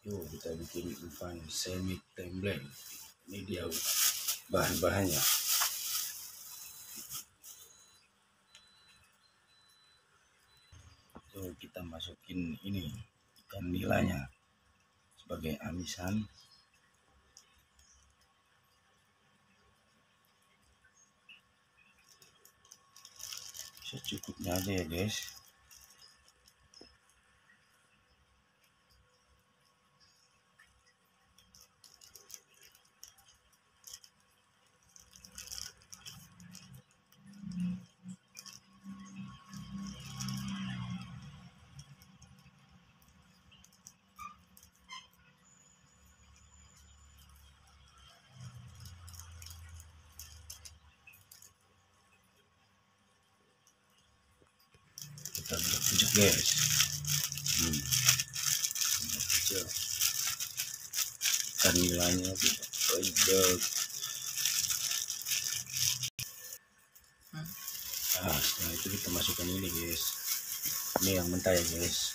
yuk kita bikin umpan semi tembleng. Ini dia bahan-bahannya. So kita masukin ini ikan nilanya sebagai amisan. Secukupnya aja ya guys bujuk guys hmm. bujuk ikan nilainya kita bujuk nah setelah itu kita masukkan ini guys. Ini yang mentah ya guys.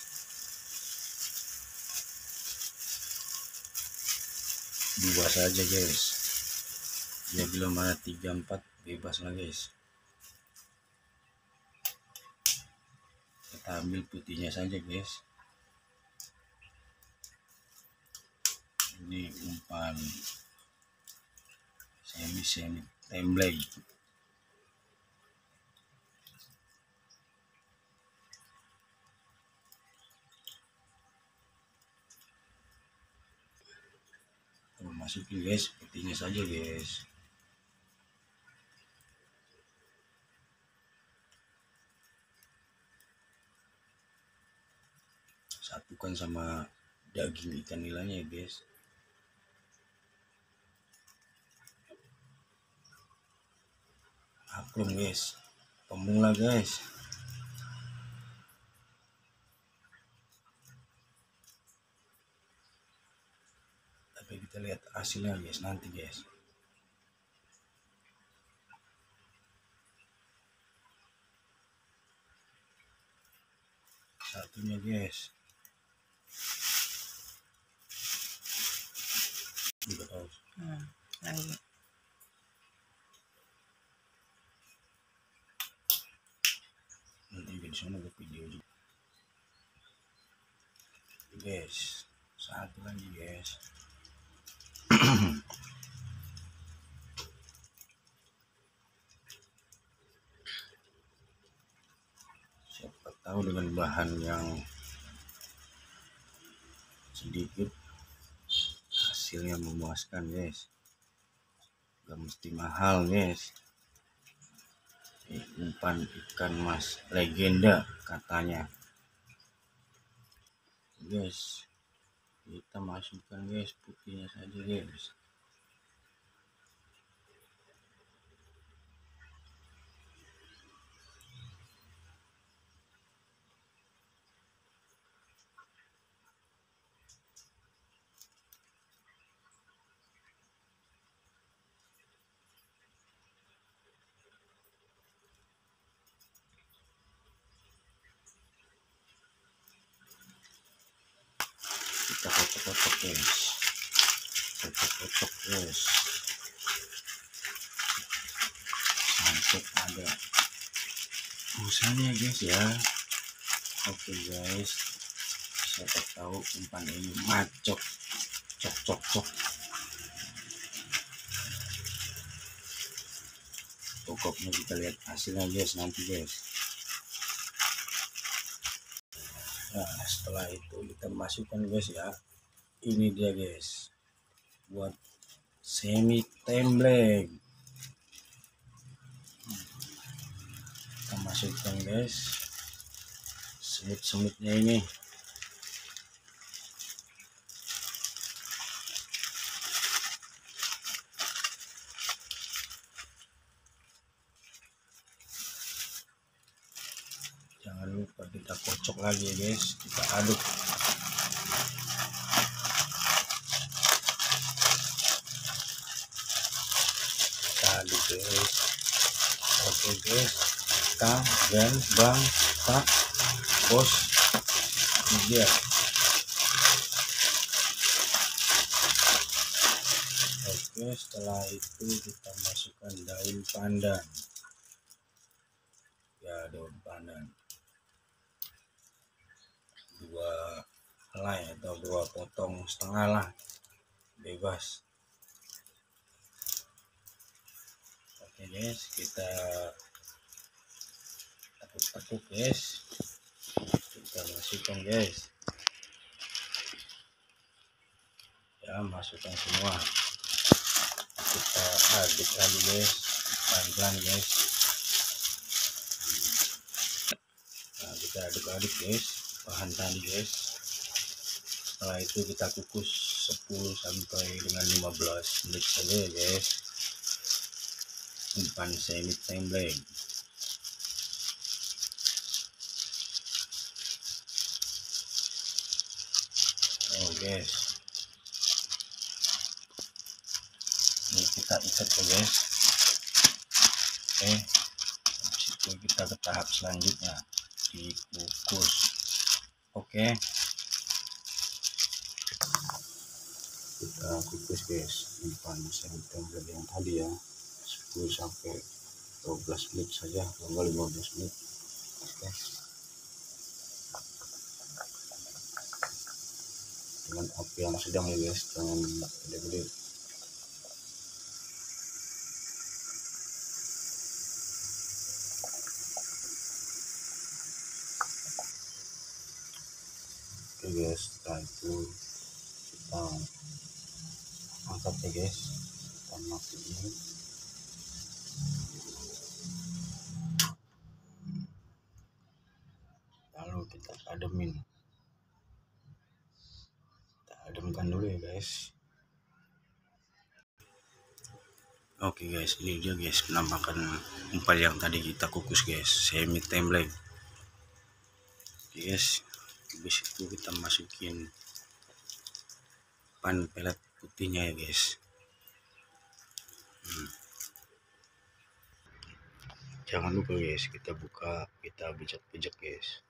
Dua saja guys. Ya belum mana tiga empat bebas lah guys kita ambil putihnya saja guys. Ini umpan semi semi temblay masukin guys putihnya saja guys satukan sama daging ikan nilainya ya guys. Maklum guys. Pemula guys. Tapi kita lihat hasilnya guys nanti guys. Satunya guys Hmm, lagi. nanti di sana ada video juga guys satu lagi guys siapa tahu dengan bahan yang sedikit. Hasilnya memuaskan guys. Gak mesti mahal guys. Eh, umpan ikan mas legenda katanya. Guys kita masukkan guys putihnya saja guys kita kotak-kotak guys kotak-kotak guys sampai ada busanya guys ya. Oke guys. Siapa tahu umpan ini macok. Cok cok cok. Pokoknya kita lihat hasilnya guys nanti guys. Nah, setelah itu kita masukkan guys ya. Ini dia guys. Buat semi tembleng. Kita masukkan guys. Semut-semutnya ini. jangan lupa kita kocok lagi ya guys kita aduk kali guys. Oke guys. Bang pak bos iya. Oke setelah itu kita masukkan daun pandan. Ya daun pandan. Dua helai atau dua potong setengah lah. Bebas. Guys kita tekuk-tekuk guys. Kita masukkan guys. Ya masukkan semua. Kita aduk lagi guys. Pelan-pelan guys. Nah kita aduk-aduk guys. Bahan tadi guys. Setelah itu kita kukus 10 sampai dengan 15 menit saja guys umpan semi tembleng oh guys. Ini kita ikat ya guys oke habis itu kita ke tahap selanjutnya dikukus oke kita kukus guys. Umpan semi tembleng yang tadi ya 10 sampai 12 menit saja kalau 15 menit. Oke dengan api yang sedang ya guys jangan gede-gede. Oke guys setelah itu kita angkat ya guys kita mati kita ademin kita ademkan dulu ya guys. Oke guys. Ini dia guys penampakan umpan yang tadi kita kukus guys. Semi tembleng oke guys habis itu kita masukin pan pelet putihnya ya guys. Hmm. jangan lupa guys kita buka kita bijak-bijak guys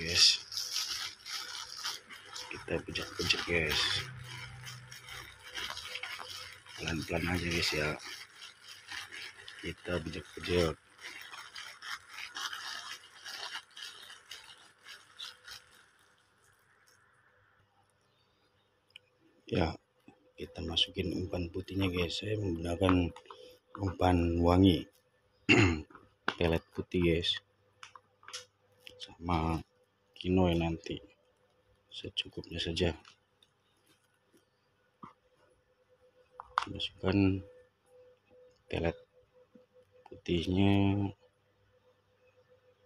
guys. Kita bijak-bijak guys. Pelan-pelan aja guys ya. Kita bijak-bijak ya kita masukin umpan putihnya guys. Saya menggunakan umpan wangi. Pelet putih guys. Sama kinoy nanti. Secukupnya saja. Masukkan pelet putihnya.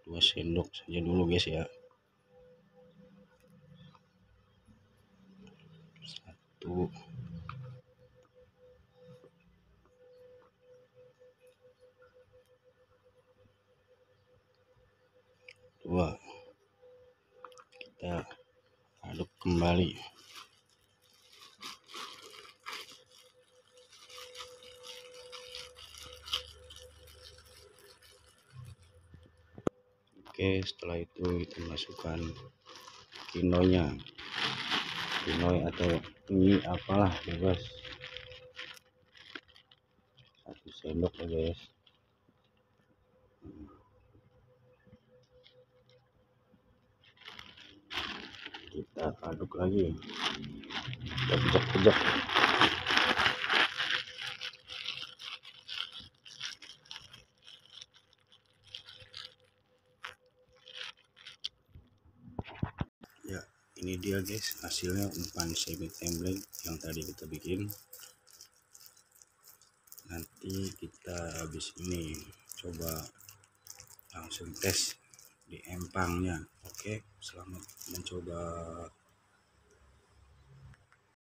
2 sendok saja dulu guys ya. Satu. Dua kita aduk kembali. Oke setelah itu kita masukkan kinonya. Kinoy atau mie apalah bebas. Satu sendok ya guys kita aduk lagi kita pejak-pejak ya ini dia guys. Hasilnya umpan semi tembleng yang tadi kita bikin. Nanti kita habis ini coba langsung tes di empangnya. Oke selamat mencoba